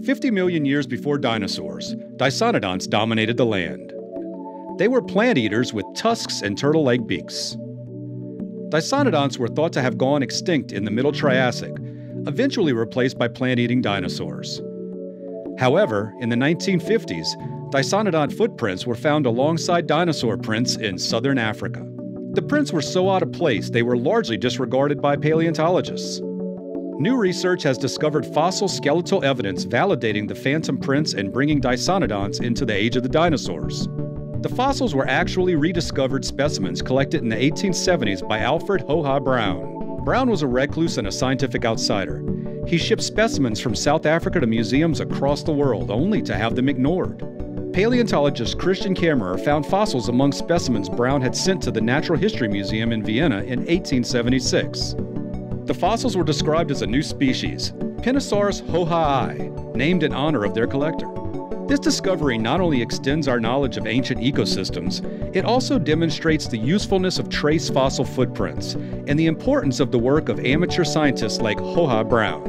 50 million years before dinosaurs, Dicynodonts dominated the land. They were plant eaters with tusks and turtle like beaks. Dicynodonts were thought to have gone extinct in the Middle Triassic, eventually replaced by plant eating dinosaurs. However, in the 1950s, Dicynodont footprints were found alongside dinosaur prints in southern Africa. The prints were so out of place they were largely disregarded by paleontologists. New research has discovered fossil skeletal evidence validating the phantom prints and bringing Dicynodonts into the age of the dinosaurs. The fossils were actually rediscovered specimens collected in the 1870s by Alfred Gogga Brown. Brown was a recluse and a scientific outsider. He shipped specimens from South Africa to museums across the world only to have them ignored. Paleontologist Christian Kammerer found fossils among specimens Brown had sent to the Natural History Museum in Vienna in 1876. The fossils were described as a new species, Pentasaurus goggai, named in honor of their collector. This discovery not only extends our knowledge of ancient ecosystems, it also demonstrates the usefulness of trace fossil footprints and the importance of the work of amateur scientists like Gogga Brown.